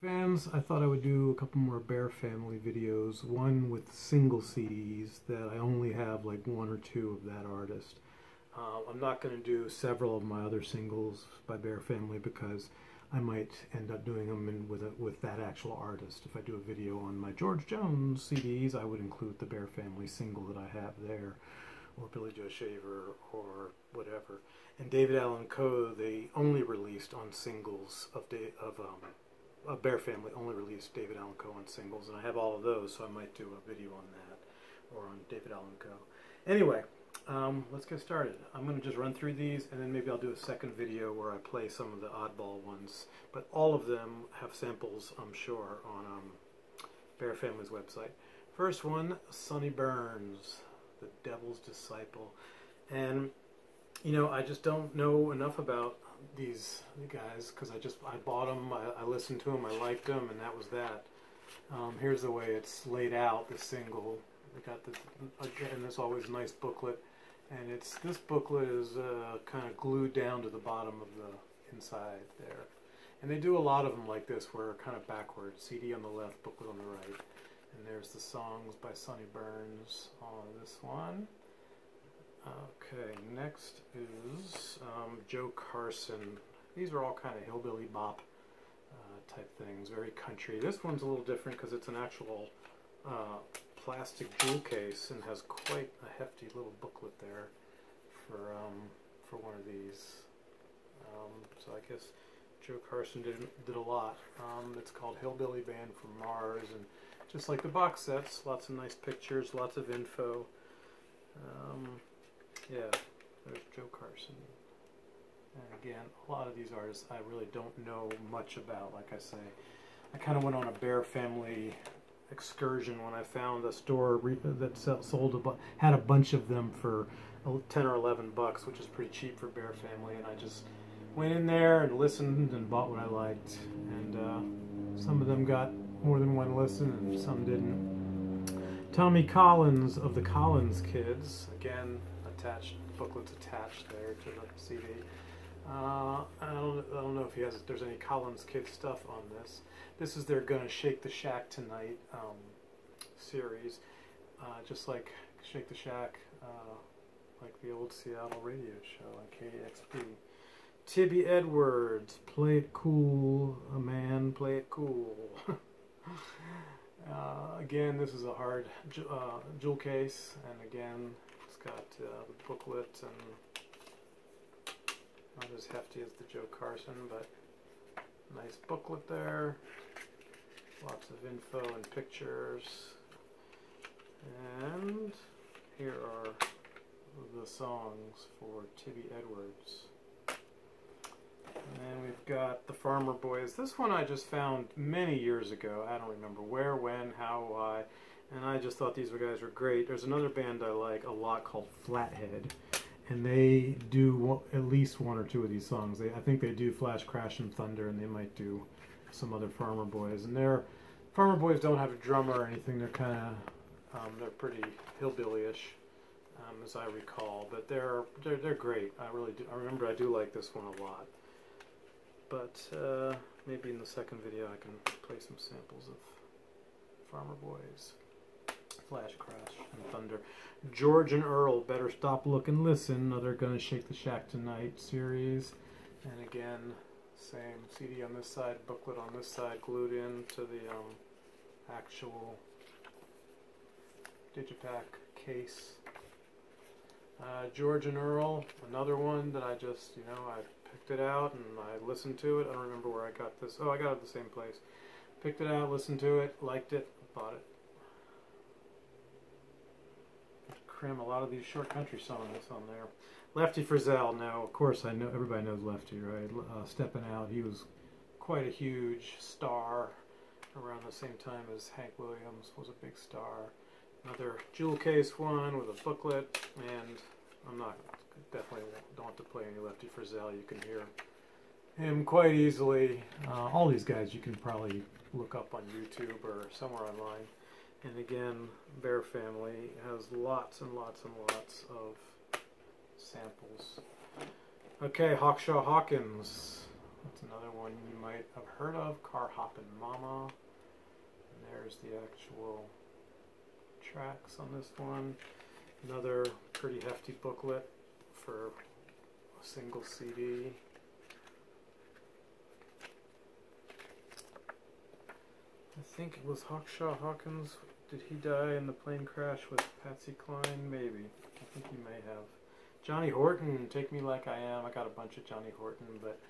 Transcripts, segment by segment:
Fans, I thought I would do a couple more Bear Family videos. One with single CDs that I only have like one or two of that artist. Uh, I'm not going to do several of my other singles by Bear Family because I might end up doing them in, with a, with that actual artist. If I do a video on my George Jones CDs, I would include the Bear Family single that I have there, or Billy Joe Shaver, or whatever. And David Allan Coe, they only released on singles of of um, a Bear Family only released David Allan Coe on singles, and I have all of those, so I might do a video on that or on David Allan Coe. Anyway, um, let's get started. I'm going to just run through these, and then maybe I'll do a second video where I play some of the oddball ones. But all of them have samples, I'm sure, on um, Bear Family's website. First one, Sonny Burns, The Devil's Disciple. And, you know, I just don't know enough about these guys because I just I bought them, I, I, listened to them, I liked them, and that was that. Um, here's the way it's laid out. The single, we got the again. There's always a nice booklet, and it's this booklet is uh, kind of glued down to the bottom of the inside there. And they do a lot of them like this, where kind of backwards. CD on the left, booklet on the right. And there's the songs by Sonny Burns on this one. Okay, next is um, Joe Carson. These are all kind of hillbilly bop uh, type things, very country. This one's a little different because it's an actual uh, plastic jewel case and has quite a hefty little booklet there for um, for one of these. Um, so I guess Joe Carson did did a lot. Um, it's called Hillbilly Band from Mars, and just like the box sets, lots of nice pictures, lots of info. Um, yeah, there's Joe Carson. And again, a lot of these artists I really don't know much about. Like I say, I kind of went on a Bear Family excursion when I found a store that sold a had a bunch of them for 10 or 11 bucks, which is pretty cheap for Bear Family, and I just went in there and listened and bought what I liked. And uh, some of them got more than one listen, and some didn't. Tommy Collins of the Collins Kids, again, attached booklets attached there to the CD. Uh, I, don't, I don't know if he has there's any Collins Kid stuff on this. This is their Gonna Shake the Shack Tonight um, series, uh, just like Shake the Shack, uh, like the old Seattle radio show on KEXP. Tibby Edwards, play it cool, a man, play it cool. uh, again, this is a hard uh, jewel case, and again, got uh, the booklet and not as hefty as the Joe Carson, but nice booklet there. Lots of info and pictures. And here are the songs for Tibby Edwards. And we've got the Farmer Boys. This one I just found many years ago. I don't remember where, when, how, why and I just thought these guys were great. There's another band I like a lot called Flathead, and they do at least one or two of these songs. They, I think they do Flash Crash and Thunder, and they might do some other Farmer Boys. And their Farmer Boys don't have a drummer or anything. They're kind of um, they're pretty hillbillyish, um, as I recall. But they're they're they're great. I really do. I remember I do like this one a lot. But uh, maybe in the second video I can play some samples of Farmer Boys. Flash Crash and Thunder. George and Earl, Better Stop, Look, and Listen, another Gonna Shake the Shack Tonight series. And again, same CD on this side, booklet on this side, glued in to the um, actual Digipak case. Uh, George and Earl, another one that I just, you know, I picked it out and I listened to it. I don't remember where I got this. Oh, I got it the same place. Picked it out, listened to it, liked it, bought it. Cram a lot of these short country songs on there. Lefty Frizzell, now of course I know everybody knows Lefty, right? Uh, stepping out, he was quite a huge star around the same time as Hank Williams was a big star. Another jewel case one with a booklet, and I'm not definitely don't want to play any Lefty Frizzell. You can hear him quite easily. Uh, all these guys you can probably look up on YouTube or somewhere online. And again, Bear Family has lots and lots and lots of samples. Okay, Hawkshaw Hawkins. That's another one you might have heard of, Car Hoppin' Mama. And there's the actual tracks on this one. Another pretty hefty booklet for a single CD. Think it was Hawkshaw Hawkins. Did he die in the plane crash with Patsy Cline? Maybe. I think he may have. Johnny Horton, Take Me Like I Am. I got a bunch of Johnny Horton, but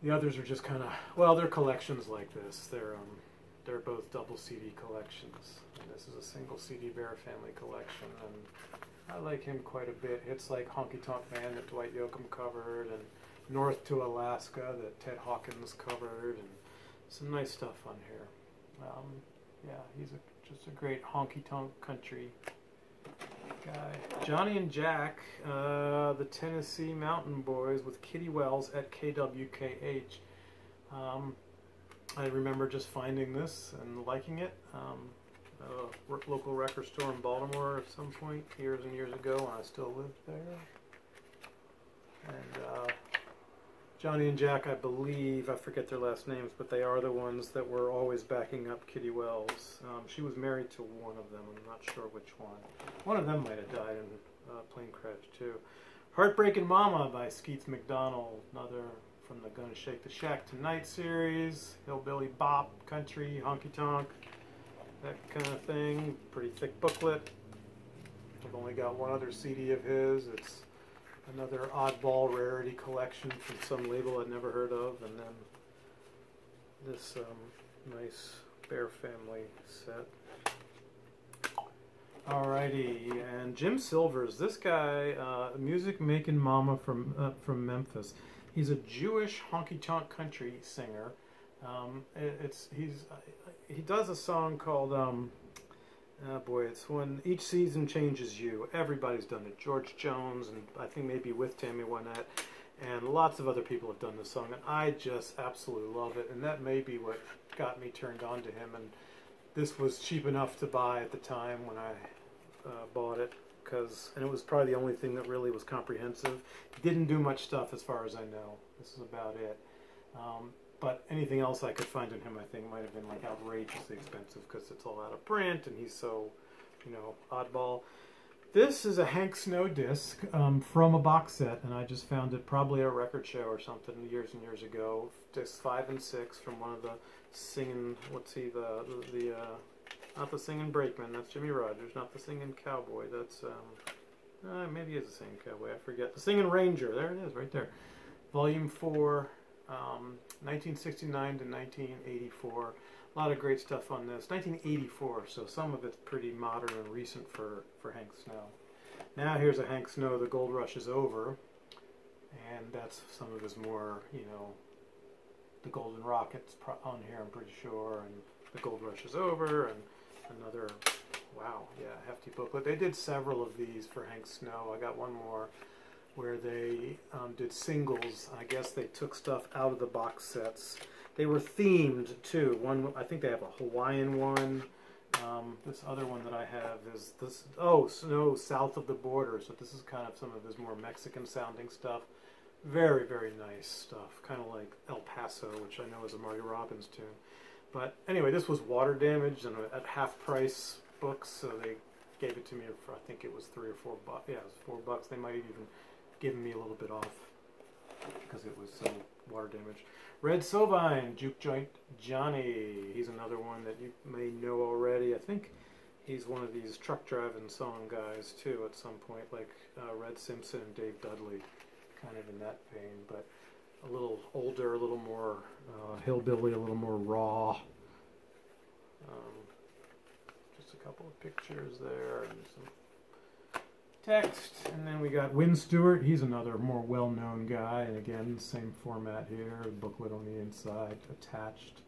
the others are just kind of well, they're collections like this. They're um, they're both double CD collections. And this is a single CD Bear Family collection, and I like him quite a bit. Hits like Honky Tonk Man that Dwight Yoakam covered, and North to Alaska that Ted Hawkins covered, and some nice stuff on here. Um, yeah, he's a, just a great honky tonk country guy. Johnnie and Jack, uh, the Tennessee Mountain Boys with Kitty Wells at KWKH. Um, I remember just finding this and liking it. Um, a local record store in Baltimore at some point years and years ago when I still lived there. And uh, Johnnie and Jack, I believe, I forget their last names, but they are the ones that were always backing up Kitty Wells. Um, she was married to one of them. I'm not sure which one. One of them might have died in a plane crash, too. Heartbreaking Mama by Skeets McDonald, another from the Gonna Shake the Shack Tonight series. Hillbilly Bop, Country, Honky Tonk, that kind of thing. Pretty thick booklet. I've only got one other CD of his. It's another oddball rarity collection from some label I'd never heard of, and then this um, nice Bear Family set. Alrighty, and Jim Silvers, this guy, uh, music making mama from uh, from Memphis. He's a Jewish honky tonk country singer. Um, it, it's he's uh, he does a song called um, Oh boy, it's when each season changes you. Everybody's done it. George Jones, and I think maybe with Tammy Wynette, and lots of other people have done this song, and I just absolutely love it. And that may be what got me turned on to him. And this was cheap enough to buy at the time when I uh, bought it, because and it was probably the only thing that really was comprehensive. Didn't do much stuff as far as I know. This is about it. Um, but anything else I could find in him, I think, might have been like outrageously expensive because it's all out of print and he's so, you know, oddball. This is a Hank Snow disc um, from a box set, and I just found it probably at a record show or something years and years ago. Discs five and six from one of the singing. What's he? The the, the uh, not the singing brakeman. That's Jimmie Rodgers. Not the singing cowboy. That's um, uh, maybe it's the singing cowboy. I forget. The singing ranger. There it is, right there. Volume four. Um, 1969 to 1984. A lot of great stuff on this. 1984, so some of it's pretty modern and recent for, for Hank Snow. Now here's a Hank Snow, The Gold Rush is Over, and that's some of his more, you know, The Golden Rockets on here, I'm pretty sure, and The Gold Rush is Over, and another, wow, yeah, hefty booklet. They did several of these for Hank Snow. I got one more where they um, did singles. I guess they took stuff out of the box sets. They were themed too. One, I think they have a Hawaiian one. Um, this other one that I have is this. Oh, Snow South of the Border. So this is kind of some of his more Mexican sounding stuff. Very, very nice stuff. Kind of like El Paso, which I know is a Marty Robbins tune. But anyway, this was water damaged and at half price books, so they gave it to me for I think it was three or four bucks. Yeah, it was four bucks. They might have even given me a little bit off because it was so water damaged. Red Sovine, Juke Joint Johnny. He's another one that you may know already. I think he's one of these truck driving song guys too at some point, like uh, Red Simpson and Dave Dudley, kind of in that vein, but a little older, a little more uh, hillbilly, a little more raw. Um, just a couple of pictures there and some text. And then we got Wynn Stewart. He's another more well-known guy. And again, same format here. Booklet on the inside attached.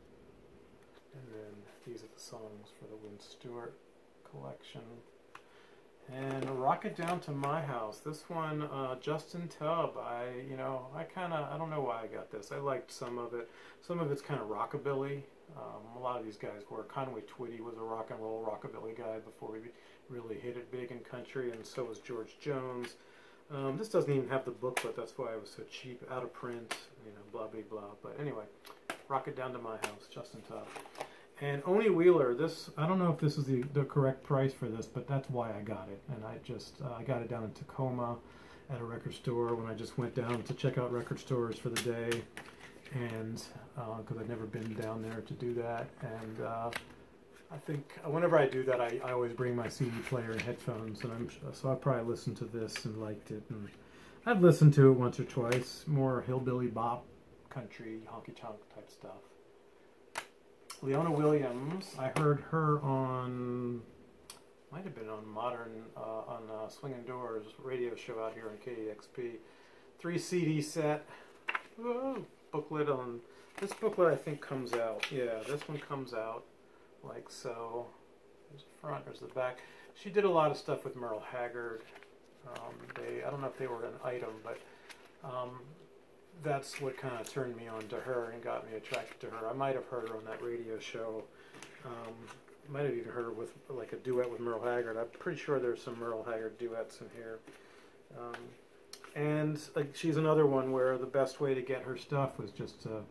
And then these are the songs for the Wynn Stewart collection. And Rocket Down to My House. This one, uh, Justin Tubb. I, you know, I kind of, I don't know why I got this. I liked some of it. Some of it's kind of rockabilly. Um, a lot of these guys were. Conway Twitty was a rock and roll rockabilly guy before he really hit it big in country, and so was George Jones. Um, this doesn't even have the booklet. That's why it was so cheap, out of print. You know, blah blah blah. But anyway, rock it down to my house, Justin Tubb. And Onie Wheeler, this I don't know if this is the, the correct price for this, but that's why I got it. And I just uh, I got it down in Tacoma at a record store when I just went down to check out record stores for the day, and because uh, I've never been down there to do that, and uh, I think whenever I do that, I, I always bring my CD player and headphones, and I'm so I probably listened to this and liked it, and I've listened to it once or twice, more hillbilly bop, country, honky tonk type stuff. Leona Williams, I heard her on, might have been on Modern, uh, on uh, Swinging Doors radio show out here on KEXP. Three CD set, Whoa, booklet on, this booklet I think comes out, yeah, this one comes out like so. There's the front, there's the back. She did a lot of stuff with Merle Haggard. Um, they, I don't know if they were an item, but um, that's what kind of turned me on to her and got me attracted to her. I might have heard her on that radio show. Um, might have even heard her with like a duet with Merle Haggard. I'm pretty sure there's some Merle Haggard duets in here. Um, and like she's another one where the best way to get her stuff was just to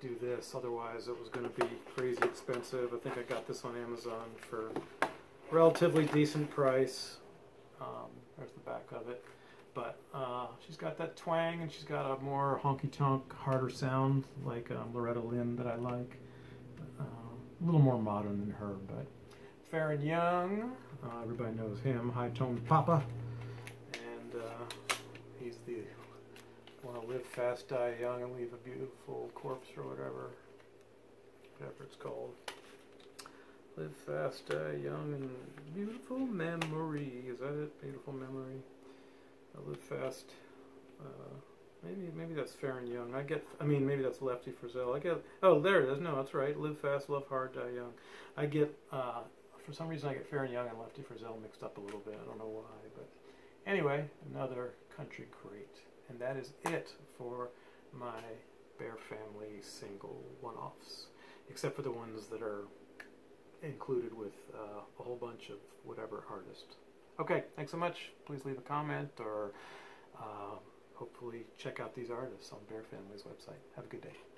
do this. Otherwise, it was going to be crazy expensive. I think I got this on Amazon for relatively decent price. Um, there's the back of it. But uh, she's got that twang and she's got a more honky tonk, harder sound like um, Loretta Lynn that I like. Uh, a little more modern than her, but Faron Young, uh, everybody knows him, High Tone Papa. And uh, he's the want to live fast, die young, and leave a beautiful corpse or whatever, whatever it's called. Live fast, die young, and beautiful memory. Is that it? Beautiful memory. I live fast. Uh, maybe maybe that's Faron Young. I get. I mean, maybe that's Lefty Frizzell. I get. Oh, there it is. No, that's right. Live fast, love hard, die young. I get. Uh, for some reason, I get Faron Young and Lefty Frizzell mixed up a little bit. I don't know why, but anyway, another country great. And that is it for my Bear Family single one-offs, except for the ones that are included with uh, a whole bunch of whatever artist. Okay, thanks so much. Please leave a comment or uh, hopefully check out these artists on Bear Family's website. Have a good day.